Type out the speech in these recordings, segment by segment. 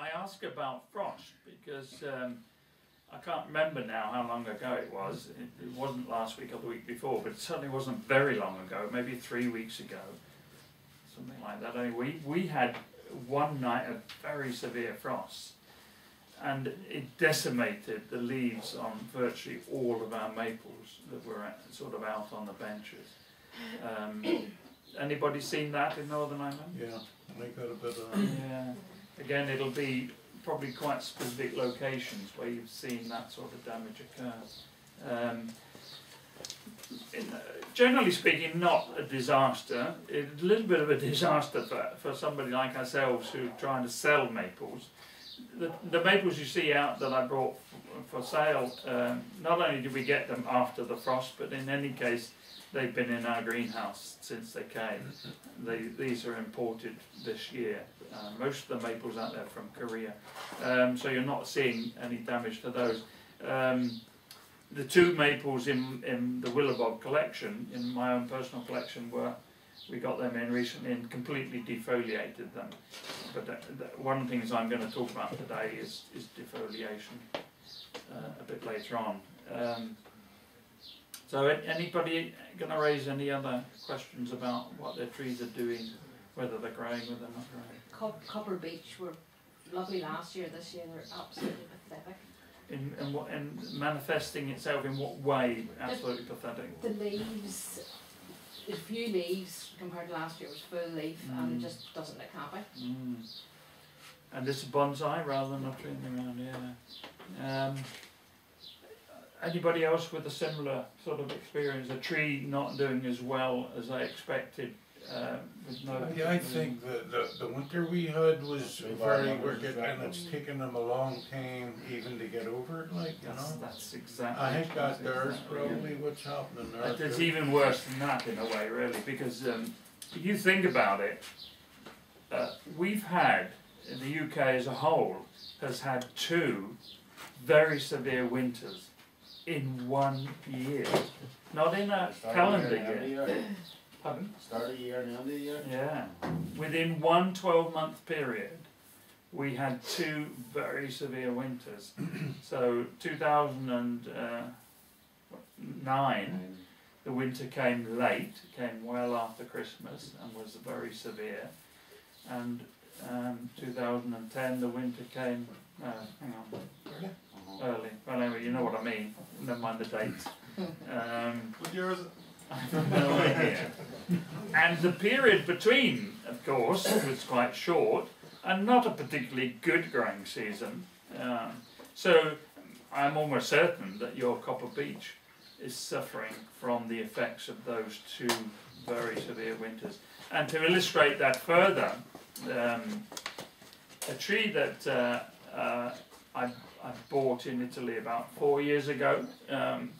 I ask about frost because um, I can't remember now how long ago it was. It, it wasn't last week or the week before, but it certainly wasn't very long ago, maybe three weeks ago, something like that. I mean, we, we had one night of very severe frost and it decimated the leaves on virtually all of our maples that were at, sort of out on the benches. Um, anybody seen that in Northern Ireland? Yeah, I got a bit of, Yeah. Again, it'll be probably quite specific locations where you've seen that sort of damage occur. Um, in, uh, generally speaking, not a disaster. It's a little bit of a disaster for, for somebody like ourselves who are trying to sell maples the, the maples you see out that I brought for sale, um, not only did we get them after the frost, but in any case, they've been in our greenhouse since they came. They, these are imported this year. Uh, most of the maples out there from Korea. Um, so you're not seeing any damage to those. Um, the two maples in, in the Willowbog collection, in my own personal collection, were we got them in recently and completely defoliated them. But that, that, one of the things I'm going to talk about today is, is defoliation uh, a bit later on. Um, so anybody going to raise any other questions about what their trees are doing, whether they're growing or they're not growing? Copper Beech were lovely last year, this year they're absolutely pathetic. In, in, what, in manifesting itself in what way absolutely the, pathetic? The leaves there's few leaves compared to last year. Was full leaf and it mm. just doesn't look happy. Mm. And this is bonsai rather than not tree in the ground, yeah. Um, anybody else with a similar sort of experience? A tree not doing as well as I expected um, no yeah, I think the, the, the winter we had was very wicked and it's taken them a long time even to get over it, like, you that's, know. That's exactly I think that there's exactly, probably yeah. what's happening there. It's even worse than that in a way, really, because um, if you think about it, uh, we've had, in the UK as a whole, has had two very severe winters in one year. Not in a calendar year. Pardon? Start of the year and end of the year? Yeah. Within one 12 month period, we had two very severe winters. so 2009, the winter came late, came well after Christmas and was very severe. And um, 2010, the winter came, uh, hang on, early? Early. Well, anyway, you know what I mean. Never mind the dates. Um, what year is it? I have no idea. And the period between, of course, was quite short and not a particularly good growing season. Um, so I'm almost certain that your Copper Beech is suffering from the effects of those two very severe winters. And to illustrate that further, um, a tree that uh, uh, I, I, bought in Italy about four years ago um,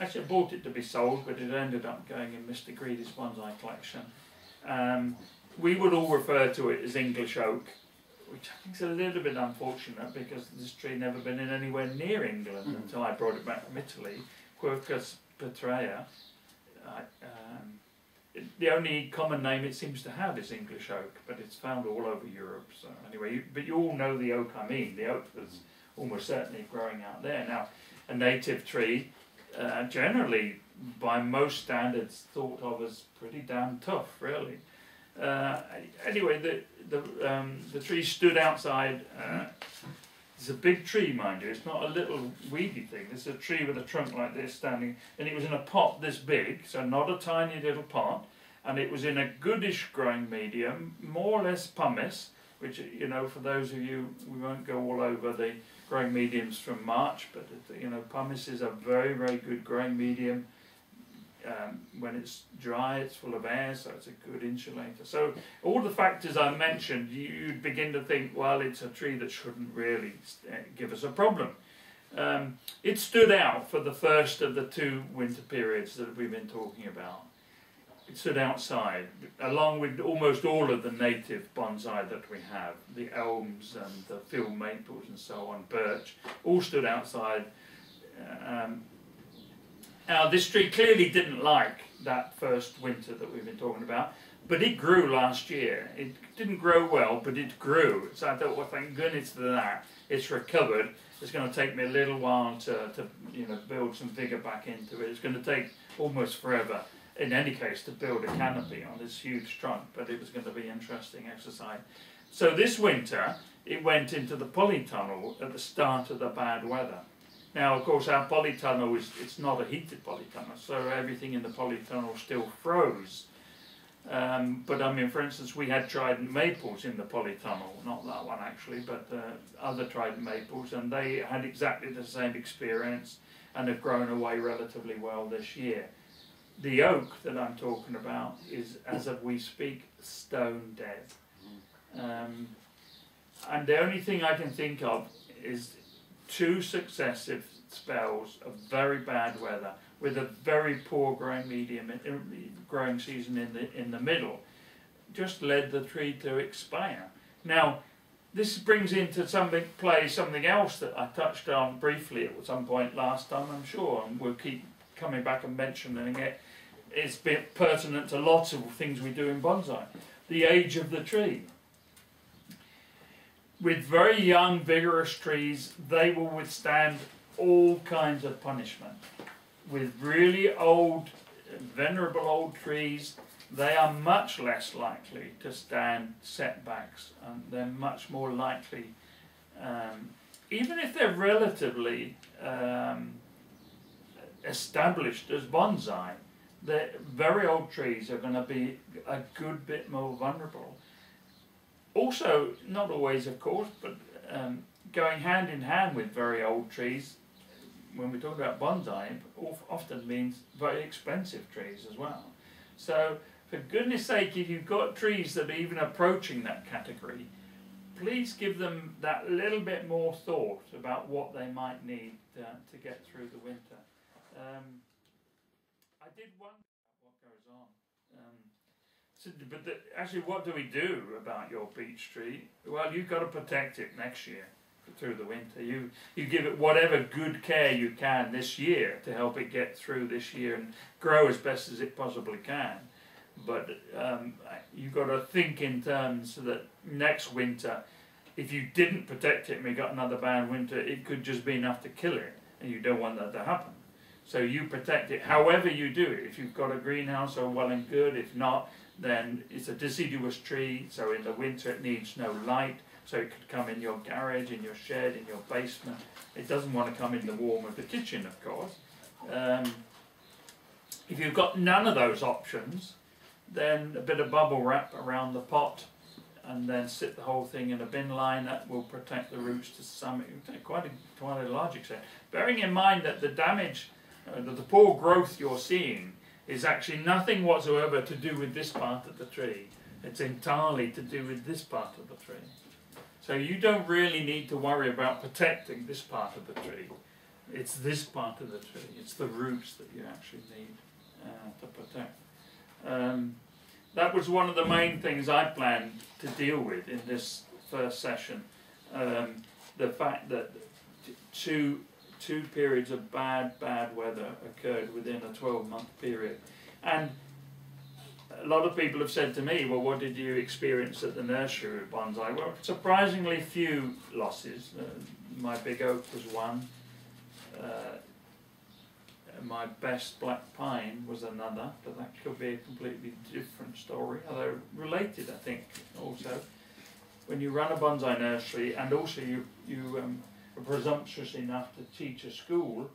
Actually, I bought it to be sold, but it ended up going in Mr. Greedy's bonsai collection. Um, we would all refer to it as English oak, which I think is a little bit unfortunate because this tree never been in anywhere near England mm. until I brought it back from Italy. Quercus petraea. Uh, um, the only common name it seems to have is English oak, but it's found all over Europe. So anyway, you, but you all know the oak I mean. The oak that's almost certainly growing out there now. A native tree uh, generally, by most standards, thought of as pretty damn tough, really. Uh, anyway, the the um, the tree stood outside. Uh, it's a big tree, mind you. It's not a little weedy thing. It's a tree with a trunk like this standing, and it was in a pot this big, so not a tiny little pot, and it was in a goodish growing medium, more or less pumice, which you know, for those of you, we won't go all over the growing mediums from March, but you know, pumice is a very, very good growing medium. Um, when it's dry, it's full of air, so it's a good insulator. So all the factors I mentioned, you'd begin to think, well, it's a tree that shouldn't really uh, give us a problem. Um, it stood out for the first of the two winter periods that we've been talking about stood outside, along with almost all of the native bonsai that we have, the elms and the field maples and so on, birch, all stood outside. Um, now this tree clearly didn't like that first winter that we've been talking about, But it grew last year. It didn't grow well, but it grew. So I thought, well, thank goodness for that. It's recovered. It's going to take me a little while to, to you know build some vigor back into it. It's going to take almost forever, in any case, to build a canopy on this huge trunk. But it was going to be interesting exercise. So this winter, it went into the polytunnel at the start of the bad weather. Now, of course, our polytunnel is it's not a heated polytunnel, so everything in the polytunnel still froze. Um, but I mean, for instance, we had trident maples in the polytunnel, not that one actually, but uh, other trident maples, and they had exactly the same experience and have grown away relatively well this year. The oak that I'm talking about is, as of we speak, stone dead. Um, and the only thing I can think of is two successive spells of very bad weather with a very poor growing medium in growing season in the in the middle just led the tree to expire now this brings into something play something else that I touched on briefly at some point last time I'm sure and we'll keep coming back and mentioning it it's pertinent to lots of things we do in bonsai the age of the tree with very young, vigorous trees, they will withstand all kinds of punishment. With really old, venerable old trees, they are much less likely to stand setbacks and they're much more likely, um, even if they're relatively um, established as bonsai, the very old trees are going to be a good bit more vulnerable also, not always, of course, but um, going hand in hand with very old trees, when we talk about bonsai, often means very expensive trees as well. So, for goodness sake, if you've got trees that are even approaching that category, please give them that little bit more thought about what they might need uh, to get through the winter. Um, I did wonder what goes on. Um, so, but the, actually, what do we do about your beech tree? Well, you've got to protect it next year through the winter. You you give it whatever good care you can this year to help it get through this year and grow as best as it possibly can. But um, you've got to think in terms that next winter, if you didn't protect it and we got another bad winter, it could just be enough to kill it, and you don't want that to happen. So you protect it however you do it. If you've got a greenhouse, or well and good. If not, then it's a deciduous tree, so in the winter it needs no light, so it could come in your garage, in your shed, in your basement. It doesn't want to come in the warm of the kitchen, of course. Um, if you've got none of those options, then a bit of bubble wrap around the pot and then sit the whole thing in a bin line that will protect the roots to some quite a, quite a large extent. Bearing in mind that the damage, uh, the poor growth you're seeing is actually nothing whatsoever to do with this part of the tree. It's entirely to do with this part of the tree. So you don't really need to worry about protecting this part of the tree. It's this part of the tree. It's the roots that you actually need uh, to protect. Um, that was one of the main things I planned to deal with in this first session. Um, the fact that two two periods of bad, bad weather occurred within a 12 month period. And a lot of people have said to me, well, what did you experience at the nursery of bonsai? Well, surprisingly few losses. Uh, my big oak was one. Uh, my best black pine was another, but that could be a completely different story, although related, I think, also. When you run a bonsai nursery, and also you, you um, presumptuous enough to teach a school,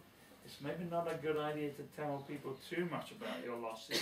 it's maybe not a good idea to tell people too much about your losses.